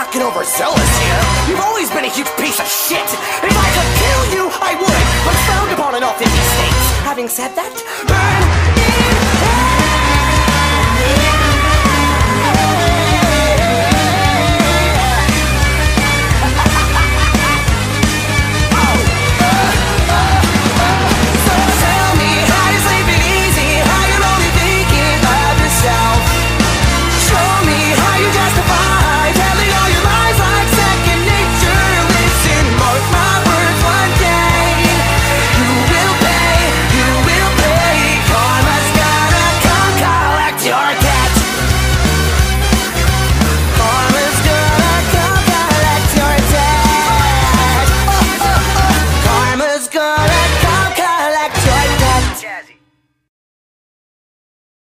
not get overzealous here. You've always been a huge piece of shit. If I could kill you, I would. I'm frowned upon in all 50 states. Having said that, burn